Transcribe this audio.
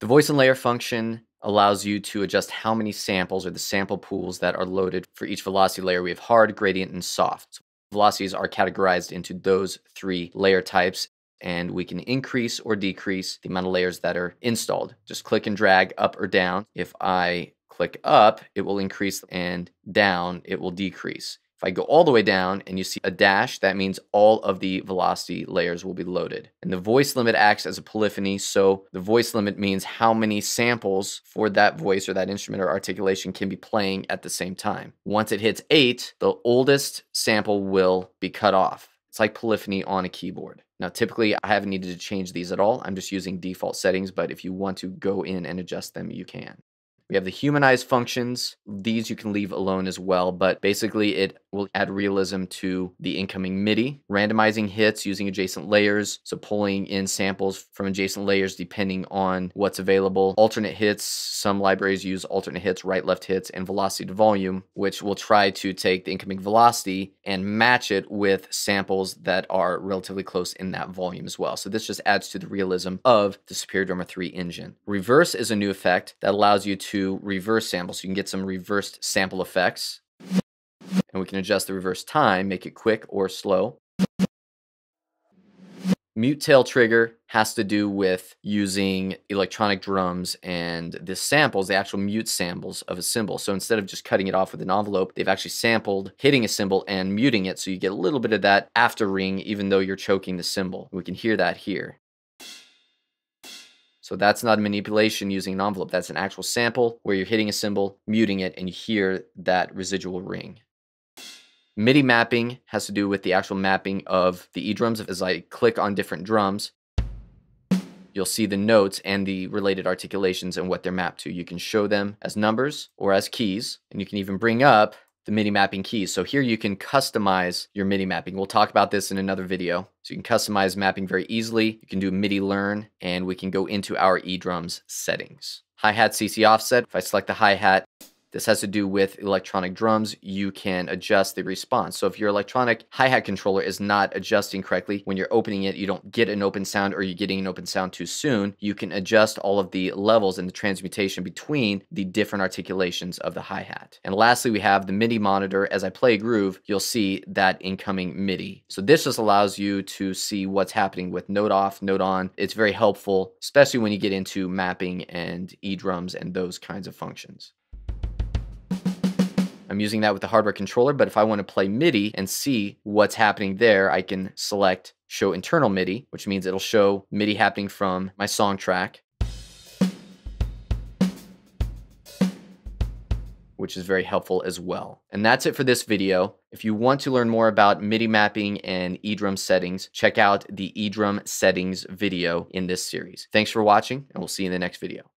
The voice and layer function allows you to adjust how many samples or the sample pools that are loaded for each velocity layer. We have hard, gradient, and soft. So velocities are categorized into those three layer types and we can increase or decrease the amount of layers that are installed. Just click and drag up or down. If I click up, it will increase and down, it will decrease. If I go all the way down and you see a dash, that means all of the velocity layers will be loaded. And the voice limit acts as a polyphony. So the voice limit means how many samples for that voice or that instrument or articulation can be playing at the same time. Once it hits eight, the oldest sample will be cut off. It's like polyphony on a keyboard. Now, typically, I haven't needed to change these at all. I'm just using default settings, but if you want to go in and adjust them, you can. We have the humanized functions. These you can leave alone as well, but basically it will add realism to the incoming MIDI, randomizing hits using adjacent layers, so pulling in samples from adjacent layers depending on what's available. Alternate hits, some libraries use alternate hits, right left hits, and velocity to volume, which will try to take the incoming velocity and match it with samples that are relatively close in that volume as well. So this just adds to the realism of the Superior Drummer 3 engine. Reverse is a new effect that allows you to to reverse sample. So you can get some reversed sample effects. And we can adjust the reverse time, make it quick or slow. Mute tail trigger has to do with using electronic drums and the samples, the actual mute samples of a cymbal. So instead of just cutting it off with an envelope, they've actually sampled hitting a cymbal and muting it. So you get a little bit of that after ring, even though you're choking the cymbal. We can hear that here. So that's not manipulation using an envelope. That's an actual sample where you're hitting a cymbal, muting it, and you hear that residual ring. MIDI mapping has to do with the actual mapping of the E-drums. As I click on different drums, you'll see the notes and the related articulations and what they're mapped to. You can show them as numbers or as keys, and you can even bring up the MIDI mapping keys. So here you can customize your MIDI mapping. We'll talk about this in another video. So you can customize mapping very easily. You can do MIDI learn and we can go into our eDrums settings. Hi-hat CC offset. If I select the hi-hat, this has to do with electronic drums. You can adjust the response. So if your electronic hi-hat controller is not adjusting correctly, when you're opening it, you don't get an open sound or you're getting an open sound too soon, you can adjust all of the levels and the transmutation between the different articulations of the hi-hat. And lastly, we have the MIDI monitor. As I play a groove, you'll see that incoming MIDI. So this just allows you to see what's happening with note off, note on. It's very helpful, especially when you get into mapping and e-drums and those kinds of functions. I'm using that with the hardware controller, but if I want to play MIDI and see what's happening there, I can select show internal MIDI, which means it'll show MIDI happening from my song track. which is very helpful as well. And that's it for this video. If you want to learn more about MIDI mapping and eDrum settings, check out the eDrum settings video in this series. Thanks for watching, and we'll see you in the next video.